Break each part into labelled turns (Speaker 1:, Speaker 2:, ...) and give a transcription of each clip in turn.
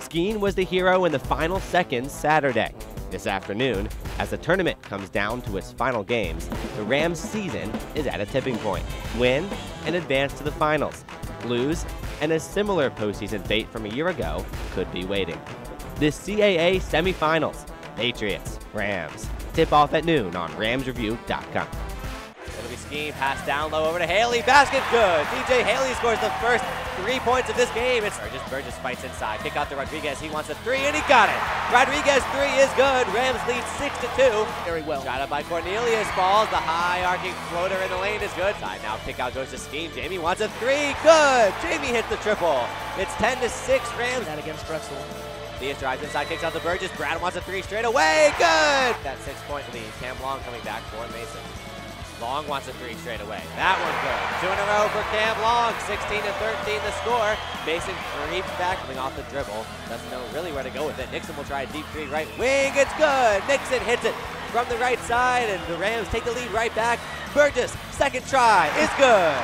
Speaker 1: Skeen was the hero in the final seconds Saturday. This afternoon, as the tournament comes down to its final games, the Rams' season is at a tipping point. Win and advance to the finals. Lose, and a similar postseason fate from a year ago could be waiting. The CAA semifinals, Patriots, Rams. Tip off at noon on RamsReview.com. It'll be Skeen, pass down low over to Haley, basket good. DJ Haley scores the first three points of this game. It's Burgess, Burgess fights inside, kick out to Rodriguez, he wants a three and he got it. Rodriguez three is good, Rams lead six to two.
Speaker 2: Very well.
Speaker 1: Shot up by Cornelius, falls, the high arcing floater in the lane is good. Side now kick out goes to Skeen, Jamie wants a three, good. Jamie hits the triple. It's 10 to six, Rams.
Speaker 2: That against Drexel.
Speaker 1: Diaz drives inside, kicks out to Burgess. Brad wants a three straight away. Good! That six point lead. Cam Long coming back for Mason. Long wants a three straight away. That one good. Two in a row for Cam Long. 16 to 13 the score. Mason creeps back, coming off the dribble. Doesn't know really where to go with it. Nixon will try a deep three right wing. It's good. Nixon hits it from the right side, and the Rams take the lead right back. Burgess, second try, is good.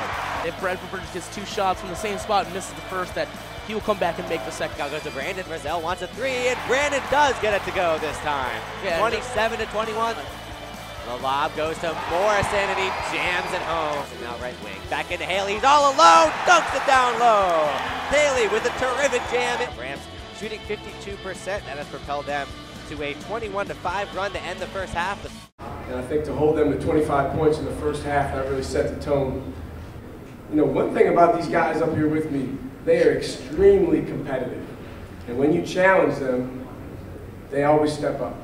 Speaker 2: If Bradford Burgess gets two shots from the same spot and misses the first, that he will come back and make the second.
Speaker 1: Now goes to Brandon. Rozzell wants a three, and Brandon does get it to go this time.
Speaker 2: Yeah,
Speaker 1: 27 to 21. The lob goes to Morrison, and he jams it home. And now right wing. Back into Haley. He's all alone. Dunks it down low. Haley with a terrific jam. Rams shooting 52%. That has propelled them to a 21 to 5 run to end the first half.
Speaker 3: And I think to hold them to 25 points in the first half, that really set the tone. You know, one thing about these guys up here with me, they are extremely competitive. And when you challenge them, they always step up.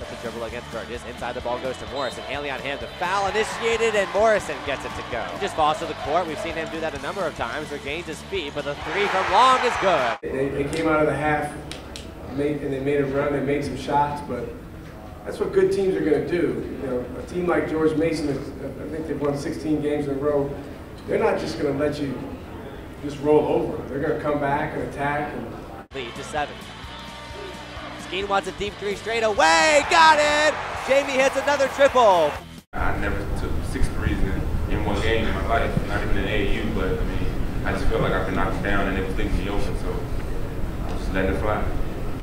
Speaker 1: Up the dribble against Burgess. Inside the ball goes to Morrison. Haley on him. The foul initiated, and Morrison gets it to go. He just falls to the court. We've seen him do that a number of times. Regains his feet, but the three from long is good.
Speaker 3: They, they came out of the half made, and they made a run. They made some shots, but that's what good teams are going to do. You know, a team like George Mason, is, uh, I think they've won 16 games in a row. They're not just going to let you just roll over. They're going to come back and attack. And
Speaker 1: Lead to seven. Skeen wants a deep three straight away. Got it. Jamie hits another triple.
Speaker 4: I never took six threes in, in one game in my life, not even in AAU, but I mean, I just felt like I could knock them down and it was leaving me open, so I was just letting it fly.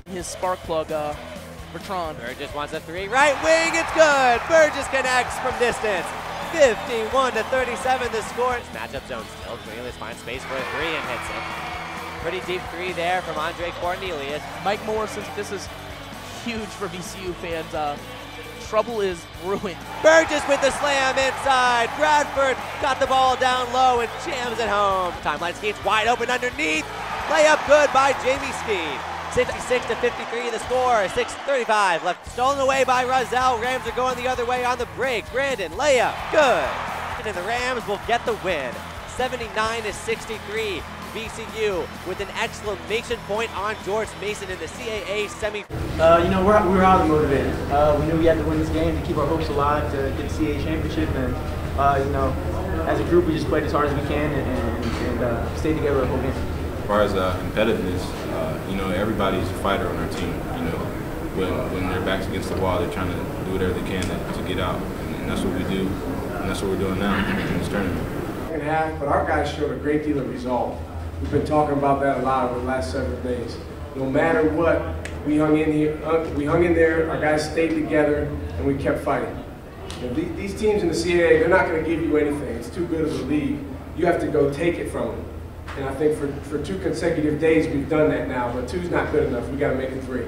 Speaker 2: His spark plug, uh, Bertrand.
Speaker 1: Burgess wants a three. Right wing. It's good. Burgess connects from distance. 51 to 37 the score. It's matchup zone still. Cornelius finds space for a three and hits it. Pretty deep three there from Andre Cornelius.
Speaker 2: Mike Morrison, this is huge for VCU fans. Uh, trouble is brewing.
Speaker 1: Burgess with the slam inside. Bradford got the ball down low and jams it home. Timeline Skeen's wide open underneath. Layup good by Jamie Skeen. 66 to 53 the score. 6.35 left stolen away by Rozzell. Rams are going the other way on the break. Brandon layup good. And the Rams will get the win. 79 to 63. VCU with an exclamation point on George Mason in the CAA semi.
Speaker 5: Uh, you know, we're, we're highly motivated. Uh, we knew we had to win this game to keep our hopes alive to get the CAA championship. And, uh, you know, as a group, we just played as hard as we can and, and, and uh, stayed together the whole game.
Speaker 4: As far as uh, competitiveness, uh, you know, everybody's a fighter on our team. You know, when, when their backs against the wall, they're trying to do whatever they can to, to get out. And, and that's what we do. And that's what we're doing now in this tournament.
Speaker 3: second half, but our guys showed a great deal of resolve. We've been talking about that a lot over the last several days. No matter what, we hung in here. Uh, we hung in there. Our guys stayed together, and we kept fighting. You know, these, teams in the CAA, they're not going to give you anything. It's too good of a league. You have to go take it from them. And I think for, for two consecutive days, we've done that now. But two's not good enough. We got to make it three.